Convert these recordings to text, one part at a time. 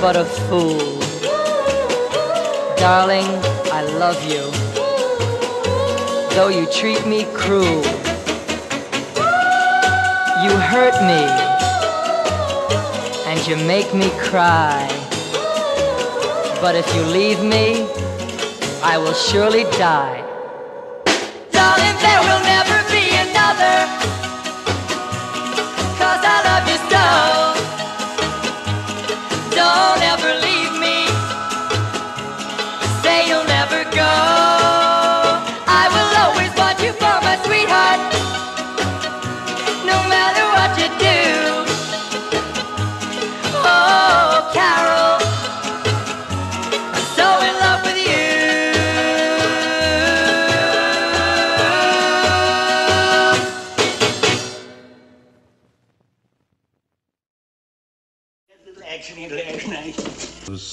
but a fool. Darling, I love you. Though you treat me cruel, you hurt me, and you make me cry. But if you leave me, I will surely die. Darling, there will never Don't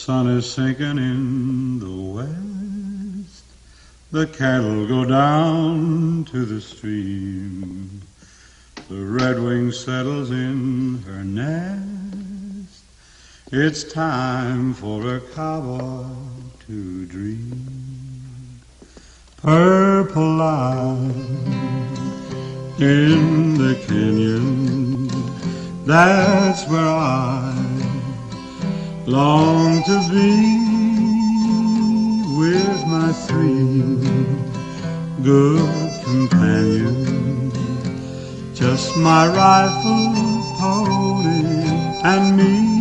sun is sinking in the west. The cattle go down to the stream. The redwing settles in her nest. It's time for a cowboy to dream. Purple line in the canyon. That's where I long to be with my three good companions. Just my rifle, pony, and me.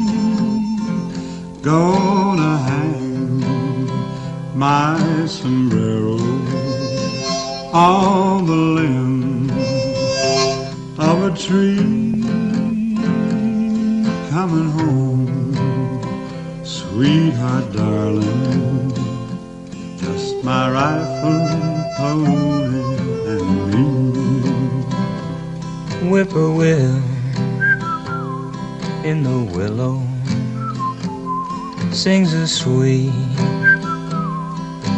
Gonna hang my sombrero on the limb of a tree. Coming home Sweetheart, darling, just my rifle, pony, and me. whippoorwill in the willow sings a sweet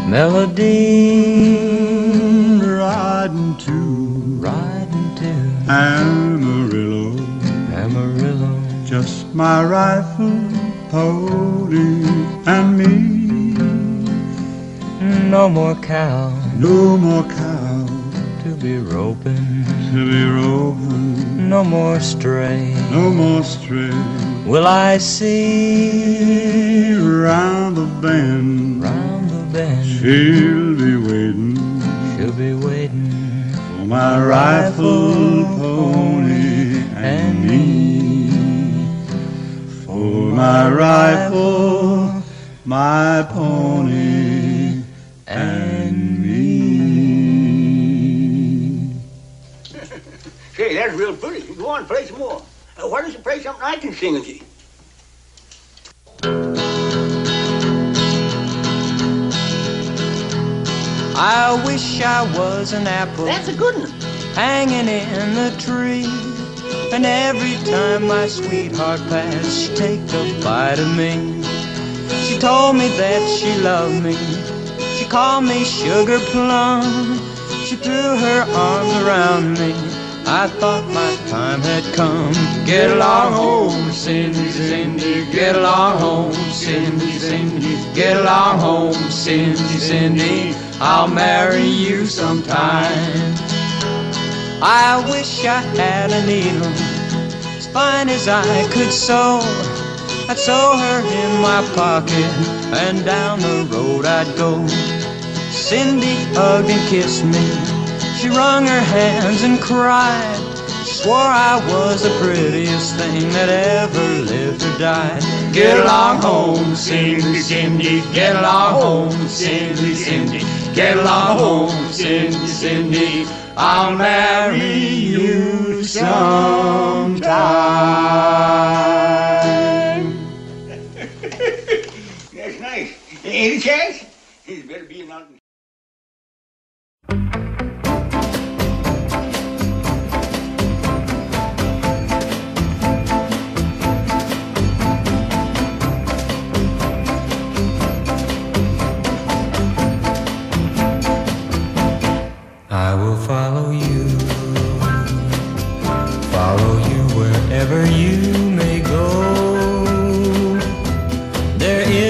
melody. Riding to riding to Amarillo, Amarillo. Just my rifle, pony, and me. no more cow. No more cow. To be roping to be roving, no more stray. No more stray. will I see Round the bend, round the bend. She'll be waiting. she'll be waiting For my rifle, my rifle, my pony, and me. Say, that's real pretty. Go on, play some more. Uh, why don't you play something I can sing with you? I wish I was an apple That's a good one. hanging in the tree. And every time my sweetheart passed, she'd take a bite of me. She told me that she loved me. She called me sugar plum. She threw her arms around me. I thought my time had come. Get along home, Cindy, Cindy. Get along home, Cindy, Cindy. Get along home, Cindy, Cindy. I'll marry you sometime. I wish I had a needle as fine as I could sew. I'd sew her in my pocket and down the road I'd go. Cindy hugged and kissed me. She wrung her hands and cried. Swore I was the prettiest thing that ever lived or died. Get along home, Cindy, Cindy. Get along home, Cindy, Cindy. Get along home, Cindy, Cindy. I'll marry you sometime. That's nice. Any chance?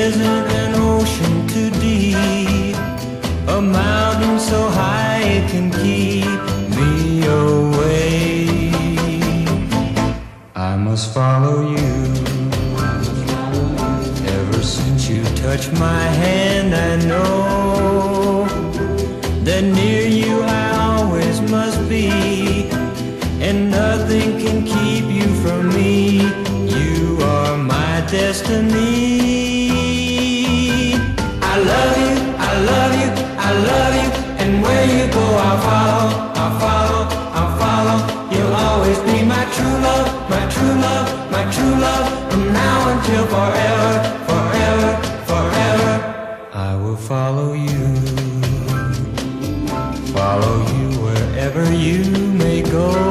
isn't an ocean too deep, a mountain so high it can keep me away. I must follow you. Ever since you touched my hand, I know. will follow you, follow you wherever you may go.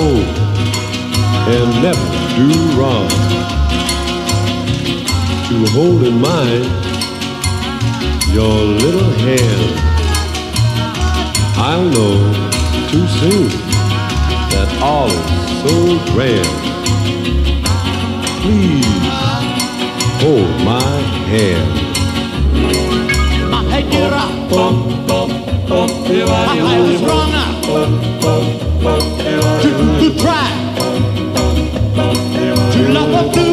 and never do wrong. To hold in mind your little hand. I'll know too soon that all is so grand. Please hold my hand. I was wrong to, to try to love a blue.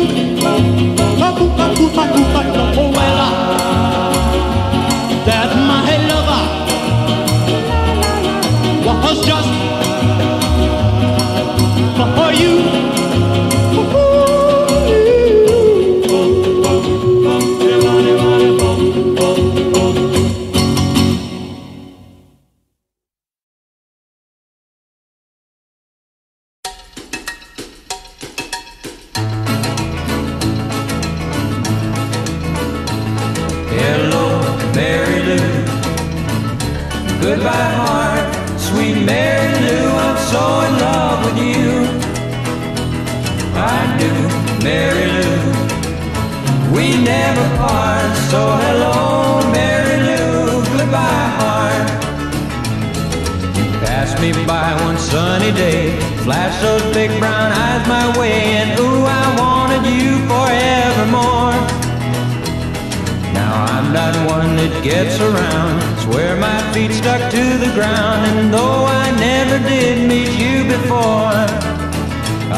it gets around. Swear my feet stuck to the ground, and though I never did meet you before,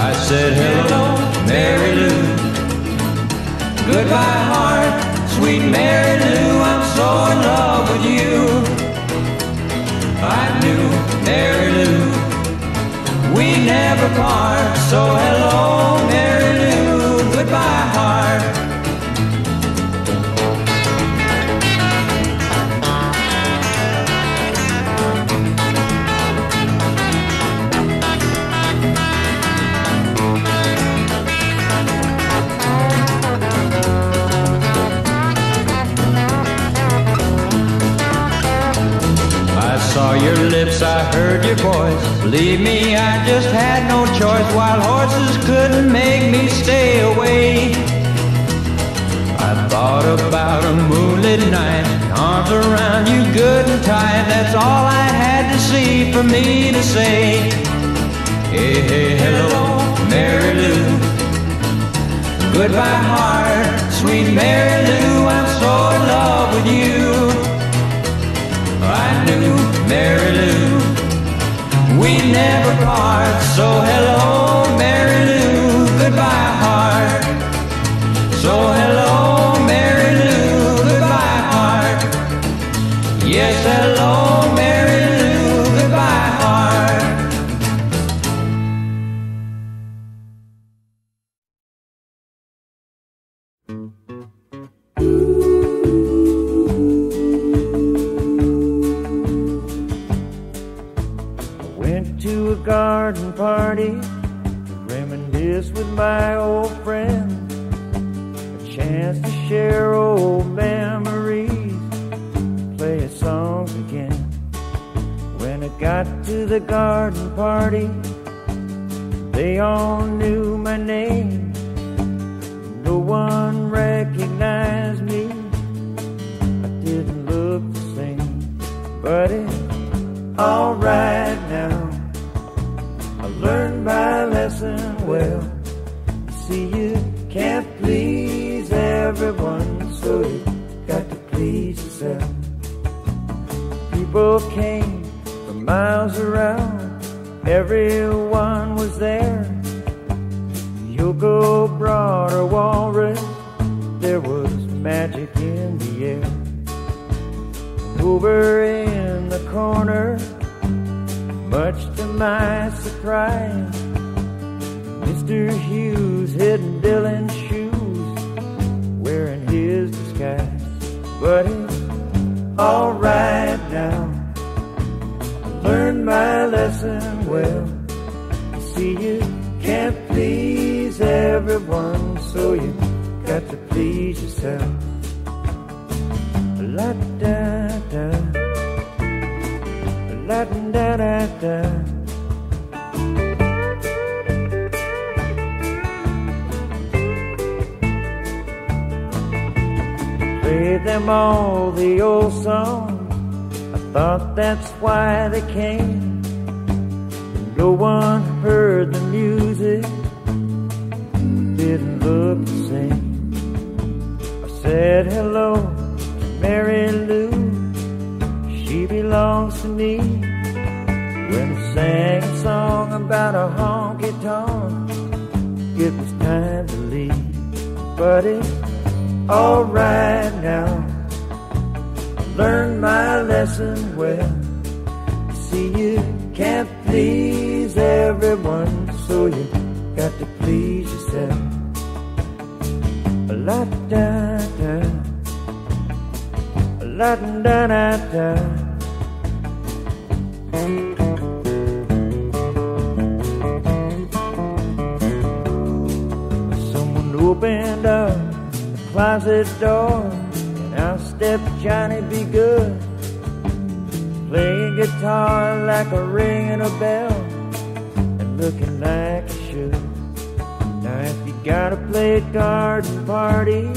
I said hello, Mary Lou. Goodbye, heart, sweet Mary Lou. I'm so in love with you. I knew Mary Lou. We never part, so hello, Mary Lou. Saw your lips, I heard your voice. Believe me, I just had no choice. Wild horses couldn't make me stay away. I thought about a moonlit night, arms around you good and tight. That's all I had to see for me to say. Hey, hey, hello, Mary Lou. Goodbye, heart, sweet Mary Lou. I'm so in love with you. Mary Lou. We never part, so hello, Mary Lou. Goodbye, heart. So hello, Mary Lou. Goodbye, heart. Yes, hello, alright now. I learned my lesson well. See, you can't please everyone, so you got to please yourself. People came from miles around, everyone was there. Yoko brought a walrus, there was magic in the air. Over in the corner, much to my surprise, Mr. Hughes hid Dylan's shoes, wearing his disguise. But it's alright now. Learned my lesson well. See, you can't please everyone, so you got to please yourself. La da da, Played them all the old songs. I thought that's why they came. No one heard the music. Didn't look the same. I said hello to Mary Lou. She belongs to me. When I sang a song about a honky tonk, it was time to leave. But it's alright now. Learned my lesson well. See, you can't please everyone, so you got to please yourself. La da da, la da da da. Opened up the closet door, and out stepped Johnny B. Goode, playing guitar like a ringing a bell, and looking like he should. Now if you gotta play a garden party,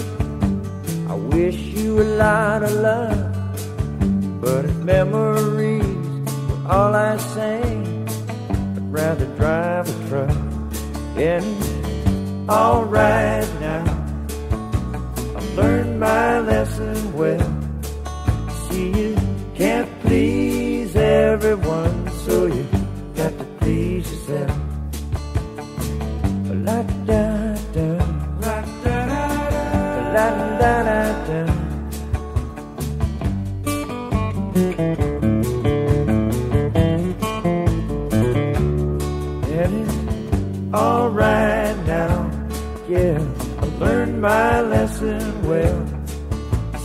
I wish you a lot of love, But if memories were all I sang, I'd rather drive a truck. And it's alright now. I learned my lesson well. See, you can't please everyone, so you my lesson well.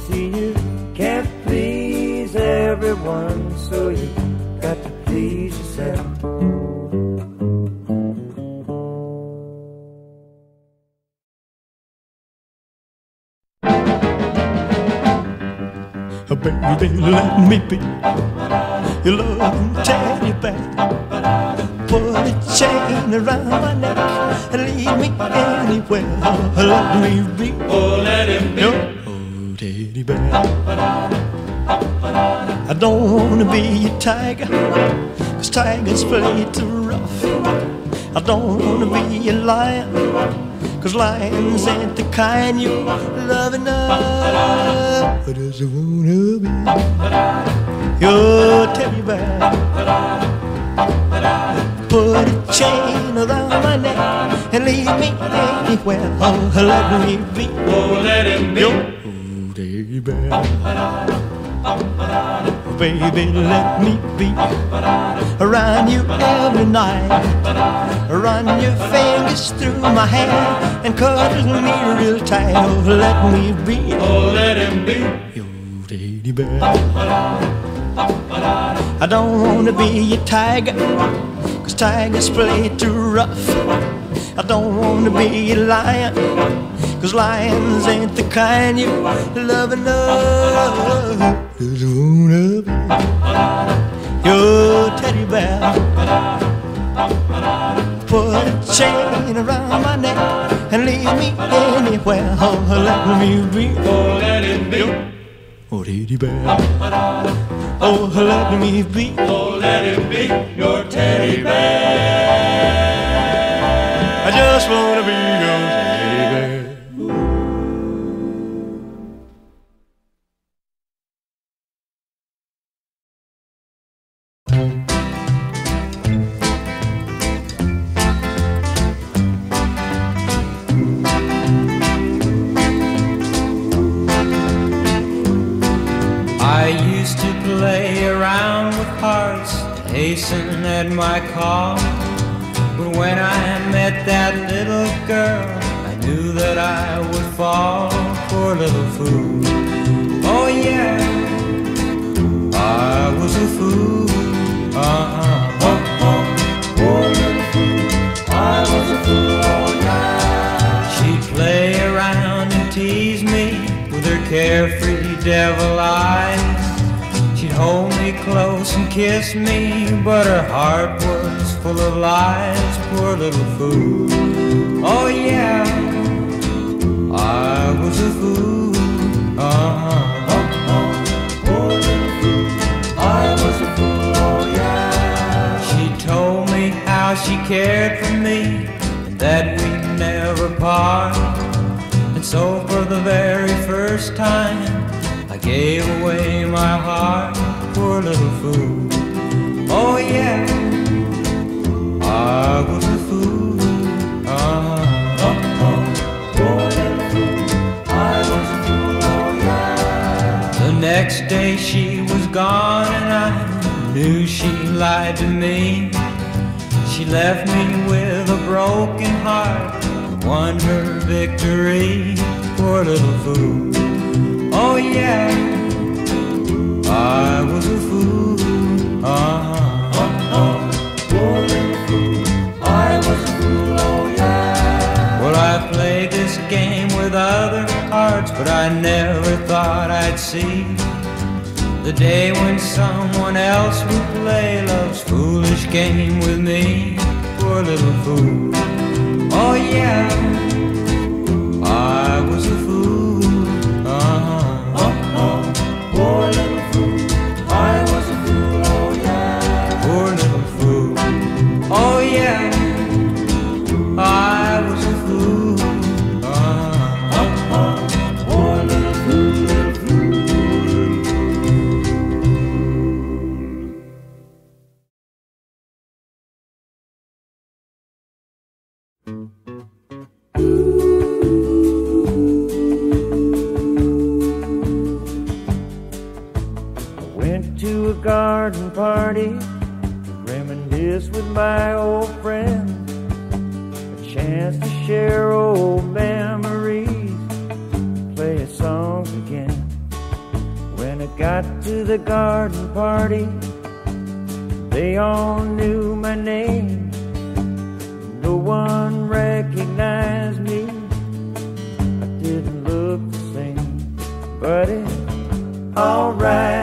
See, you can't please everyone, so you got to please yourself. Baby, let me be your loving teddy bear. Put a chain around my neck and lead me anywhere. Let me be. Oh, let him be. Your oh, teddy bear. I don't wanna be a tiger, cause tigers play too rough. I don't wanna be a lion, cause lions ain't the kind you love enough. I just wanna be your teddy bear. Put a chain around my neck and leave me anywhere. Oh, let me be. Oh, let him be. Oh, bear. Baby, let me be around you every night. Run your fingers through my hair and cuddle me real tight. Oh, let me be. Oh, let him be. Your teddy bear. I don't wanna be a tiger, cause tigers play too rough. I don't wanna be a lion, cause lions ain't the kind you love enough. Just wanna be your teddy bear. Put a chain around my neck and leave me anywhere. Oh, let me be. Oh, let him be. Oh, teddy bear. Oh, let me be. Oh, let him be your teddy bear. I just wanna be at my call. But when I met that little girl, I knew that I would fall for a little fool. Oh yeah, I was a fool. Uh-huh. Little fool. I was a fool. Yeah. She'd play around and tease me with her carefree devil eyes. She'd hold close and kiss me, but her heart was full of lies. Poor little fool. Oh yeah, I was a fool. Uh-huh. Poor little fool. I was a fool. Oh yeah. She told me how she cared for me and that we'd never part. And so for the very first time, I gave away my heart, poor little fool. Oh yeah, I was a fool. Poor little fool. I was a fool. Oh yeah. The next day she was gone and I knew she lied to me. She left me with a broken heart, won her victory, poor little fool. Oh yeah, I was a fool. Uh-huh. Oh, poor little fool. I was a fool. Oh yeah. Well, I played this game with other hearts, but I never thought I'd see the day when someone else would play love's foolish game with me. Poor little fool. Oh yeah, I was a fool. garden party to reminisce with my old friends, a chance to share old memories, play a song again. When I got to the garden party, they all knew my name. No one recognized me. I didn't look the same, but it's alright.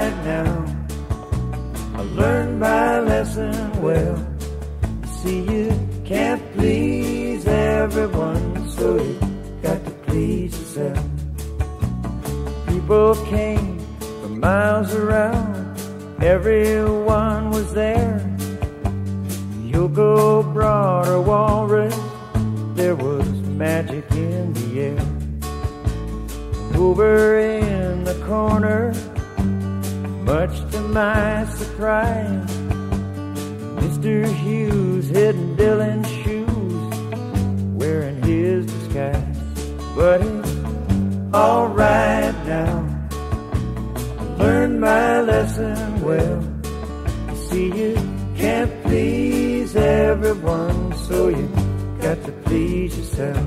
Everyone, so you got to please yourself. People came from miles around, everyone was there. Yoko brought a walrus, there was magic in the air. Over in the corner, much to my surprise, Mr. Hughes hid Dylan's shoes, wearing the sky, But it's alright now. Learned my lesson well. See, you can't please everyone, so you got to please yourself.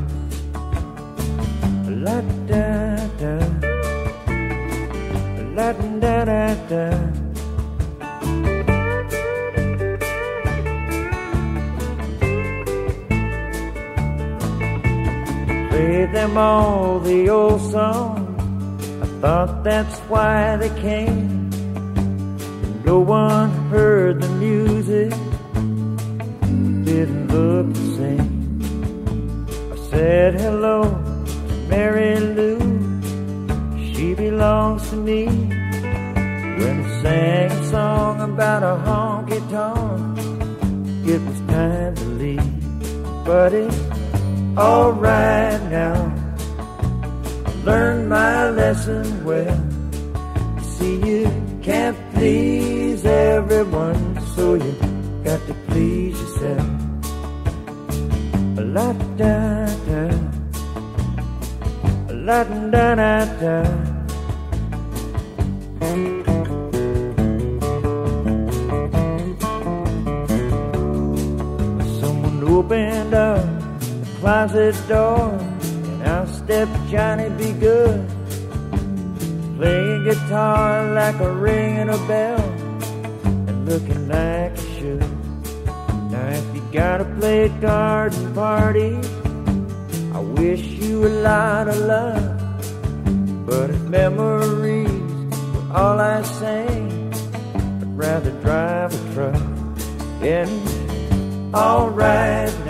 La da da, la da da da. Them all the old songs. I thought that's why they came. No one heard the music, didn't look the same. I said hello to Mary Lou, she belongs to me. When I sang a song about a honky tonk, it was time to leave. But it's alright now. Learned my lesson well. See, you can't please everyone, so you got to please yourself. La da da, la da da da. Someone opened up the closet door, and stepped Johnny B. Goode, playing guitar like a ringing a bell, and looking like he should. Now, if you gotta play garden party, I wish you a lot of luck. But if memories were all I sang, I'd rather drive a truck. And alright